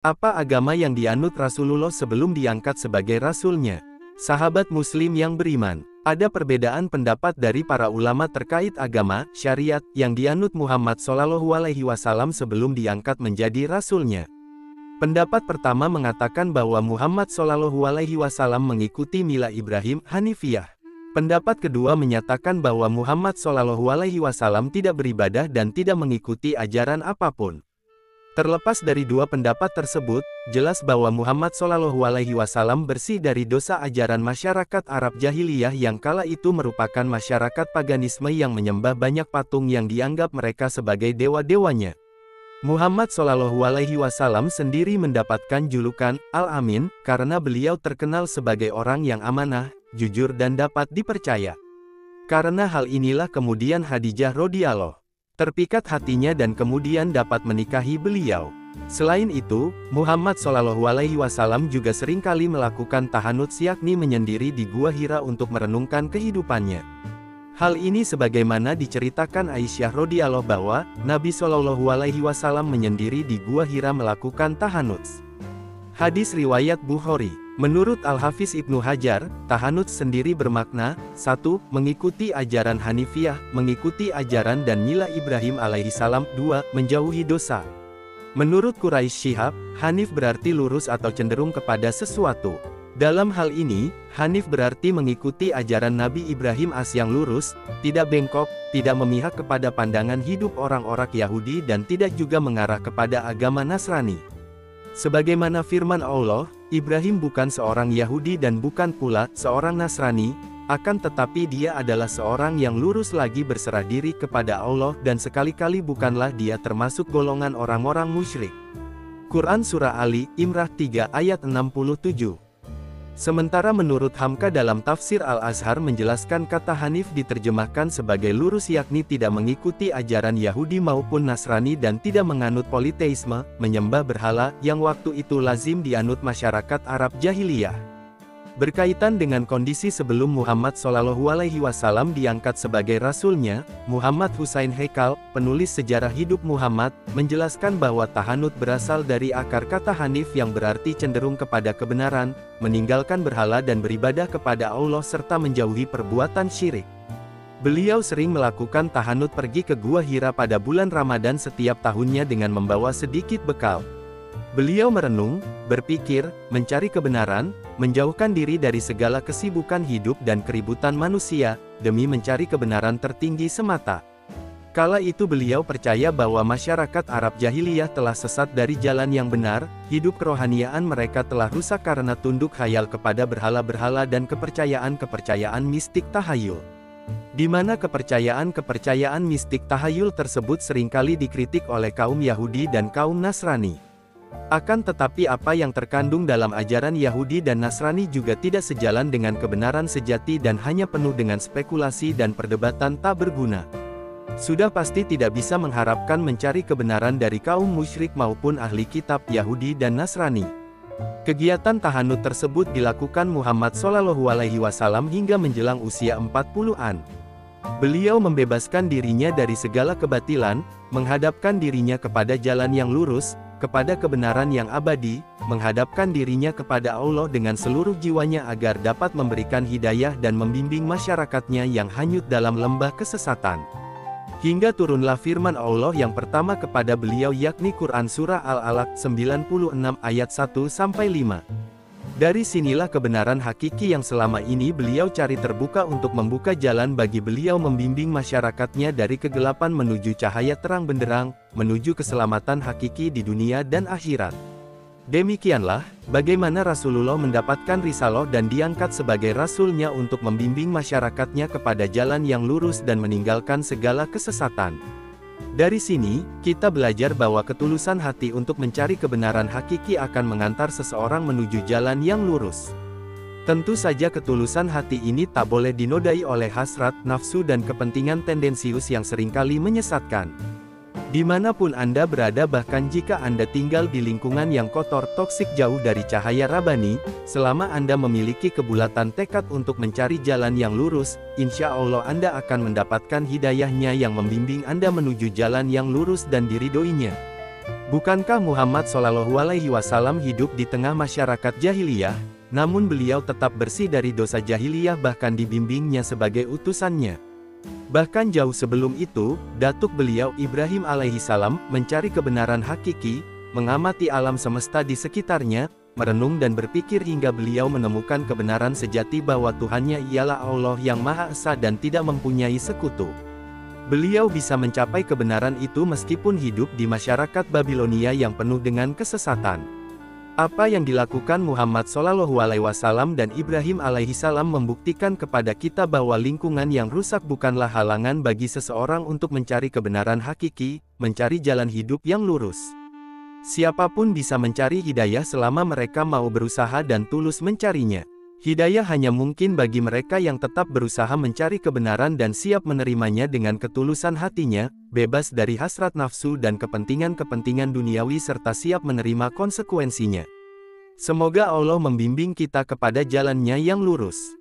Apa agama yang dianut Rasulullah sebelum diangkat sebagai rasulnya? Sahabat muslim yang beriman, ada perbedaan pendapat dari para ulama terkait agama, syariat, yang dianut Muhammad Shallallahu Alaihi Wasallam sebelum diangkat menjadi rasulnya. Pendapat pertama mengatakan bahwa Muhammad Shallallahu Alaihi Wasallam mengikuti mila Ibrahim Hanifiyah. Pendapat kedua menyatakan bahwa Muhammad Shallallahu Alaihi Wasallam tidak beribadah dan tidak mengikuti ajaran apa pun. Terlepas dari dua pendapat tersebut, jelas bahwa Muhammad Shallallahu Alaihi Wasallam bersih dari dosa ajaran masyarakat Arab jahiliyah yang kala itu merupakan masyarakat paganisme yang menyembah banyak patung yang dianggap mereka sebagai dewa-dewanya. Muhammad Shallallahu Alaihi Wasallam sendiri mendapatkan julukan Al-Amin karena beliau terkenal sebagai orang yang amanah, jujur dan dapat dipercaya. Karena hal inilah kemudian Hadijah radhiyallahu terpikat hatinya dan kemudian dapat menikahi beliau. Selain itu, Muhammad Shallallahu Alaihi Wasallam juga sering kali melakukan tahanut yakni menyendiri di Gua Hira untuk merenungkan kehidupannya. Hal ini sebagaimana diceritakan Aisyah radhiyallahu bahwa Nabi Shallallahu Alaihi Wasallam menyendiri di Gua Hira melakukan tahanut. Hadis riwayat Bukhari Menurut Al-Hafiz Ibnu Hajar, tahanut sendiri bermakna, satu, Mengikuti ajaran Hanifiyah, mengikuti ajaran dan mila Ibrahim alaihi salam, dua, Menjauhi dosa. Menurut Quraisy Shihab, Hanif berarti lurus atau cenderung kepada sesuatu. Dalam hal ini, Hanif berarti mengikuti ajaran Nabi Ibrahim as yang lurus, tidak bengkok, tidak memihak kepada pandangan hidup orang-orang Yahudi dan tidak juga mengarah kepada agama Nasrani. Sebagaimana firman Allah, Ibrahim bukan seorang Yahudi dan bukan pula seorang Nasrani, akan tetapi dia adalah seorang yang lurus lagi berserah diri kepada Allah dan sekali-kali bukanlah dia termasuk golongan orang-orang musyrik. Quran Surah Ali, Imrah 3 ayat 67 Sementara menurut Hamka dalam tafsir Al-Azhar menjelaskan kata Hanif diterjemahkan sebagai lurus yakni tidak mengikuti ajaran Yahudi maupun Nasrani dan tidak menganut politeisme, menyembah berhala, yang waktu itu lazim dianut masyarakat Arab jahiliyah. Berkaitan dengan kondisi sebelum Muhammad Shallallahu Alaihi Wasallam diangkat sebagai rasulnya, Muhammad Husain Hekal, penulis sejarah hidup Muhammad, menjelaskan bahwa tahanut berasal dari akar kata Hanif yang berarti cenderung kepada kebenaran, meninggalkan berhala dan beribadah kepada Allah serta menjauhi perbuatan syirik. Beliau sering melakukan tahanut pergi ke Gua Hira pada bulan Ramadan setiap tahunnya dengan membawa sedikit bekal. Beliau merenung, berpikir, mencari kebenaran, menjauhkan diri dari segala kesibukan hidup dan keributan manusia, demi mencari kebenaran tertinggi semata. Kala itu beliau percaya bahwa masyarakat Arab jahiliyah telah sesat dari jalan yang benar, hidup kerohaniaan mereka telah rusak karena tunduk khayal kepada berhala-berhala dan kepercayaan-kepercayaan mistik tahayul. Di mana kepercayaan-kepercayaan mistik tahayul tersebut sering kali dikritik oleh kaum Yahudi dan kaum Nasrani. Akan tetapi apa yang terkandung dalam ajaran Yahudi dan Nasrani juga tidak sejalan dengan kebenaran sejati dan hanya penuh dengan spekulasi dan perdebatan tak berguna. Sudah pasti tidak bisa mengharapkan mencari kebenaran dari kaum musyrik maupun ahli kitab Yahudi dan Nasrani. Kegiatan tahanut tersebut dilakukan Muhammad Shallallahu Alaihi Wasallam hingga menjelang usia 40-an. Beliau membebaskan dirinya dari segala kebatilan, menghadapkan dirinya kepada jalan yang lurus, kepada kebenaran yang abadi, menghadapkan dirinya kepada Allah dengan seluruh jiwanya agar dapat memberikan hidayah dan membimbing masyarakatnya yang hanyut dalam lembah kesesatan. Hingga turunlah firman Allah yang pertama kepada beliau yakni Quran Surah Al-Alaq 96 ayat 1-5. Dari sinilah kebenaran hakiki yang selama ini beliau cari terbuka untuk membuka jalan bagi beliau membimbing masyarakatnya dari kegelapan menuju cahaya terang benderang, menuju keselamatan hakiki di dunia dan akhirat. Demikianlah, bagaimana Rasulullah mendapatkan risalah dan diangkat sebagai rasulnya untuk membimbing masyarakatnya kepada jalan yang lurus dan meninggalkan segala kesesatan. Dari sini, kita belajar bahwa ketulusan hati untuk mencari kebenaran hakiki akan mengantar seseorang menuju jalan yang lurus. Tentu saja ketulusan hati ini tak boleh dinodai oleh hasrat, nafsu dan kepentingan tendensius yang sering kali menyesatkan. Di mana pun Anda berada bahkan jika Anda tinggal di lingkungan yang kotor toksik jauh dari cahaya rabani, selama Anda memiliki kebulatan tekad untuk mencari jalan yang lurus, insya Allah Anda akan mendapatkan hidayahnya yang membimbing Anda menuju jalan yang lurus dan diridoinya. Bukankah Muhammad Shallallahu Alaihi Wasallam hidup di tengah masyarakat jahiliyah, namun beliau tetap bersih dari dosa jahiliyah bahkan dibimbingnya sebagai utusannya. Bahkan jauh sebelum itu, datuk beliau Ibrahim alaihissalam mencari kebenaran hakiki, mengamati alam semesta di sekitarnya, merenung dan berpikir hingga beliau menemukan kebenaran sejati bahwa Tuhannya ialah Allah yang Maha Esa dan tidak mempunyai sekutu. Beliau bisa mencapai kebenaran itu meskipun hidup di masyarakat Babilonia yang penuh dengan kesesatan. Apa yang dilakukan Muhammad Shallallahu Alaihi Wasallam dan Ibrahim alaihissalam membuktikan kepada kita bahwa lingkungan yang rusak bukanlah halangan bagi seseorang untuk mencari kebenaran hakiki, mencari jalan hidup yang lurus. Siapa pun bisa mencari hidayah selama mereka mau berusaha dan tulus mencarinya. Hidayah hanya mungkin bagi mereka yang tetap berusaha mencari kebenaran dan siap menerimanya dengan ketulusan hatinya, bebas dari hasrat nafsu dan kepentingan-kepentingan duniawi serta siap menerima konsekuensinya. Semoga Allah membimbing kita kepada jalannya yang lurus.